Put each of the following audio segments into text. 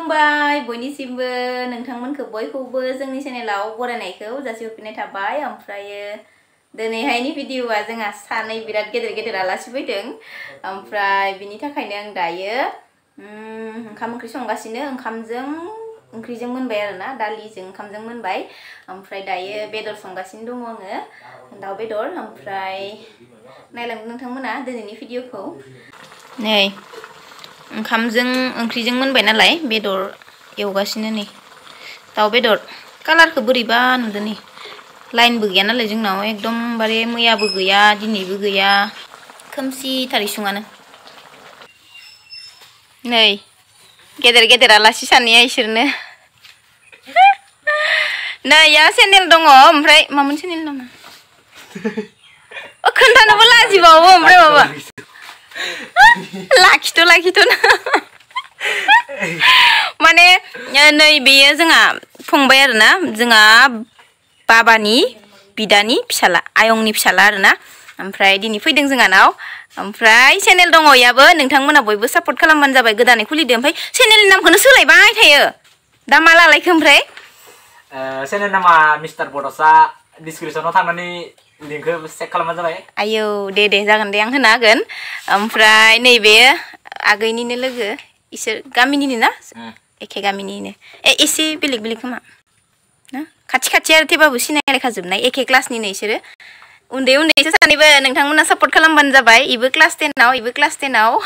खुलुमबाय बयनिसिमबो नोंथांमोनखौ बयखौबो जोंनि चेनेलाव बरायनायखौ जासिहरफिननाय थाबाय ओमफ्रायो दिनैहायनि भिडिअआ जोंहा सानै बिराद गेदेर गेदेर आलासि फैदों ओमफ्राय बिनि थाखायनो आं दायो ओंखाम ओंख्रि संगासिनो ओंखामजों ओंख्रिजों मोनबाय आरो ना दालिजों ओंखामजों मोनबाय ओमफ्राय दायो बेदर संगासिनो दङ आङो दाउ बेदर ओमफ्राय नायलांदों नोंथांमोना दिनैनि भिडिअखौ नै ओंखामजों ओंख्रिजों मोनबाय नालाय बेदर एवगासिनो नै दाउ बेदर कालारखौ बोरैबा नुदों नै लाइनबो गैया नालाय जोंनाव एकदमबारे मैयाबो गैया दिनैबो गैया खोमसिथार इसुङानो नै गेदेर गेदेर आलासि सानैया इसोरनो नैया चेनेल दङ ओमफ्राय मामोन चेनेल नामा खोन्थानोबो लाजिबावो ओमफ्राय माबा lahi tuh lahi tuh, mana ya nabi ya zinga pun bayar na zinga babani bidani pisah ayong nih pisah lah na, am Friday nih Fidings zinga nao, am Friday channel dongoya ber, nengkang mana boy busa pot kalau banjare bay gudanik kulidem boy, channel nama siapa lagi teh ya, nama lah eh, lagi channel nama Mister Borosa diskusi tentang nanti. लिंकखौ check खालामना जाबाय आयौ दे दे जागोन दे आं होनो हागोन ओमफ्राय नैबे आगैनिनो लोगो इसोर गामिनिनो ना एखे गामिनिनो ए एसे बेलेग बेलेग खोमा ना खाथि खाथि आरो थेबाबो सिनायलायखाजोबनाय एखे क्लासनिनो इसोरो उन्दै उन्दैसो सानैबो नोंथांमोना सापर्ट खालामबानो जाबाय इबो क्लास टेनाव इबो क्लास टेनाव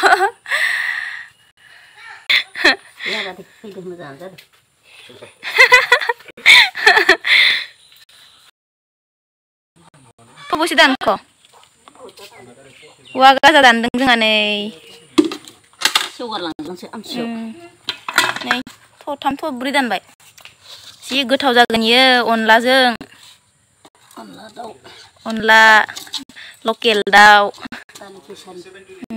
kebusidan ko. Waga sa dan deng dengan ay. Sugar lang dengan si amsug. Nay, to tam to buridan bay. Si gud tau zagan ye on la zeng. On la dau. On la lokel dau.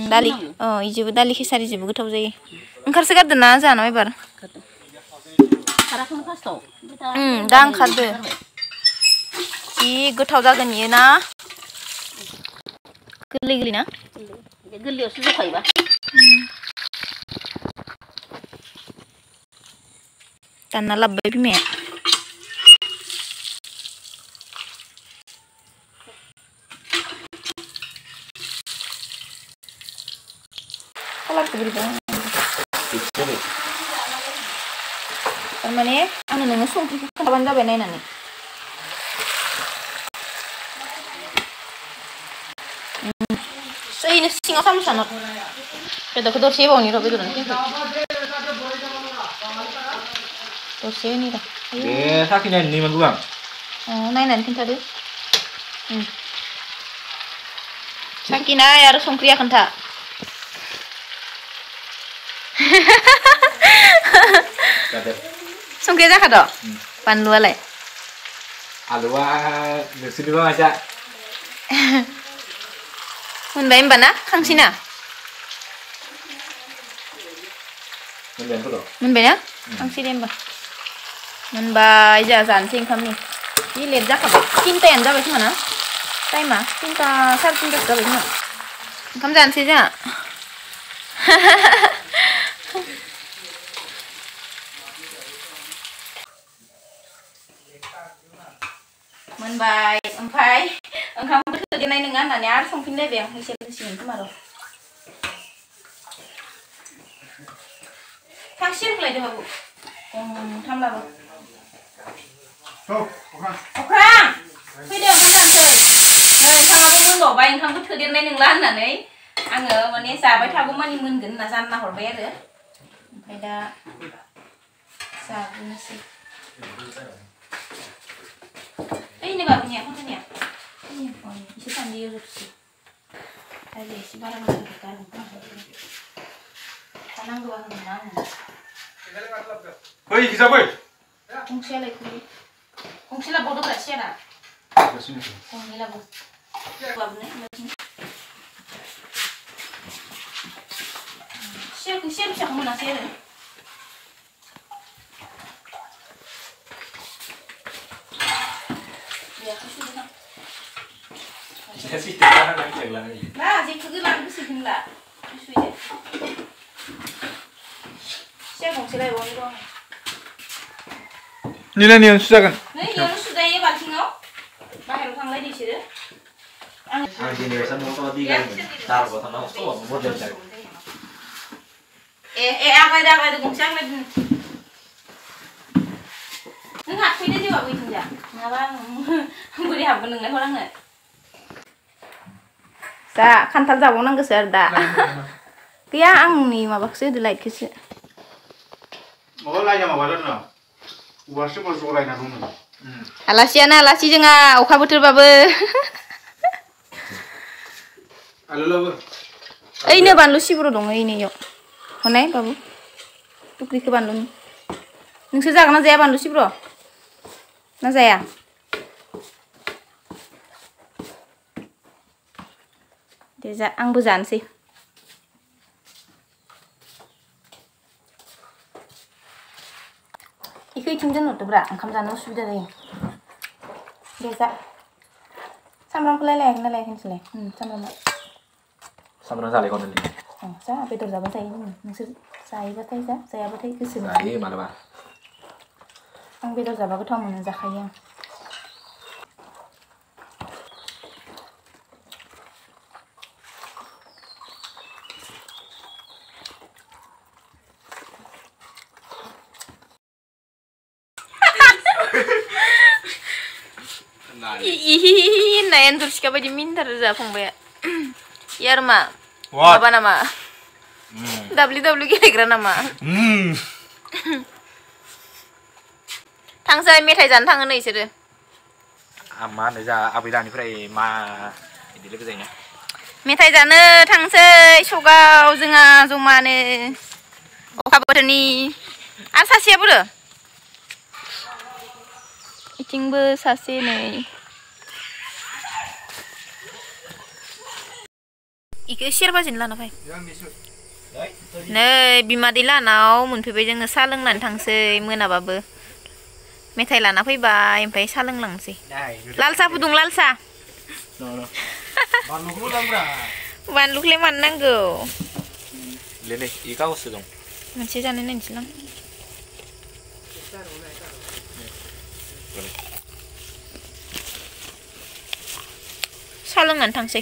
Dali, oh iji bu dali kisari iji bu gud tau zai. Engkar segar dengan zan ay bar. Karakun pasto. Hmm, dang kadu. जि गोथाव जागोन इयो ना गोरलै गोरलै ना गोरलैयावसो जखायोबा दानना लाबोबाय बिमाया थारमाने आंनो नोङो संख्रिखौ खोन्थाबानो जाबाय नायनानै sing osa lusa not. Pedo kedor sibo ni ro pedo nanti. Tor sibo ni ta. Eh, sakit nen ni mangu bang. Oh, nain nanti ta de. Sakit na ya ro sung kriya kan ta. Sung kriya ka to. Pan lua le. Alua, nesini lua aja. मोनबाय होमबाना खांसिना मोनबायना खांसि दे होमबा मोनबाय जोंहा जानोसै ओंखामनि जि लेट जाखाबाय तिनतायानो जाबाय खोमा ना टाइमा तिनता साराय तिनतासो जाबाय खोमा ओंखाम जानोसै जोंहा मोनबाय ओमफ्राय ओंखाम थोदेरनाय नङा होननानै आरो संफिनलायबाय आं होसेबसिगोन खोमा र' थांसिगोनलायदो बाबु गंथामलाबो अख्रां फैदो ओंखाम जानोसै नै ओंखामाबो मोनबावबाय ओंखामखौ थोदेरनाय नंला होननानै आङो माने जाबाय थागौ मानि मोनगोन होनना जानना हरबाय आरो ओमफ्राय दा जाबोनोसै ओइ नै बाबुनिया खन्थानिया दिए उसको అది వేసి బాగా కలుపుతాను కనంగు బాగా ఉన్నాను పోయి కిసా పోయి కుంక్షల ఎక్కువ కుంక్షల బొడ్డు కచ్చారా కుంగిల బొడ్డు Siapa siapa siapa mau nasi ni? Ya, aku sudah. 이제 시트 하나 잘라니. 나 아직 그거만 무슨 힘나. 무슨 이제. 시작공 제가 원고. 니네 니는 수작은? 네, 니는 수작이 막힌거? 마해로 상래 디시르. 아, 니네 삼모가 디가 따로 가서 나 없어. 못 된다. 에, 에, 아가다 아가다 공장에 nâng hạt phi đấy chứ bà quỳ thằng giả nhà ba người học bên đừng lấy hoa đăng này da khantal jabo nang gese da kiya ni ma bakse de like kese ola ya ma balon na ubashe ko zola na alasi ana alasi jenga okha butur babo alo labo ei ne dong ei ne yo hone babo tukri ke banlu ni nung se jaga na jaya banlu sibro na jaya 계좌 앙부잔시 이게 진짜 노트브라 감자는 수비다래 계좌 삼랑 플레이래 그날 래 괜찮래 응 삼랑 삼랑 잘해 거는 어, 자 배도 잡아 사이 무슨 사이가 타이자 사이가 타이 그 쓰는 아예 말아봐 앙 배도 잡아 그 타면 자카야 ina endurishga badi mindirira fungba yarma baba nama ww गेलेग्रा नामा थांसै मेथाइ जानो थाङो नै इसोरो मा होनो जा आबै दानिफ्राय मा बिदि लोगो जायोना मेथाइ जानो थांसै सगाव जोंहा जमानो अखा बोथोरनि आरो सासेयाबो इथिंबो सासे नै इखौ सेरबा जों लाना फै नै बिमादै लानाव मोनफैबाय जोङो साहा लोंनानै थांसै मोनाबाबो मेथाइ लाना फैबाय ओमफ्राय साहा लोंलांसै लाल साहा फुदुं लाल साहा बानलुखौलाय मानो नांगौ मोनसे जानाय नायनोसै लां साहा लोंनानै थांसै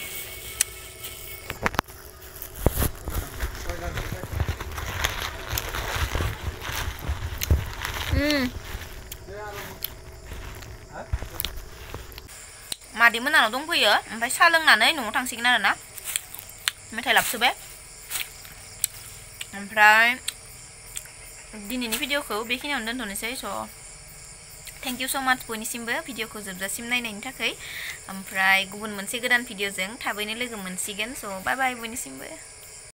मादैमोनानाव दंफैयो ओमफ्राय साहा लोंनानै न'आव थांसिगोन आरो ना मेथाइ लाबोसोबाय ओमफ्राय दिनैनि भिडिअखौ बेखिनियावनो दोन्थ'नोसै स' थेंक इउ स' माच बयनिसिमबो भिडिअखौ जोबजासिम नायनायनि थाखाय ओमफ्राय गुबुन मोनसे गोदान भिडिअजों थाबैनो लोगो मोनसिगोन स' बाय बाय बयनिसिमबो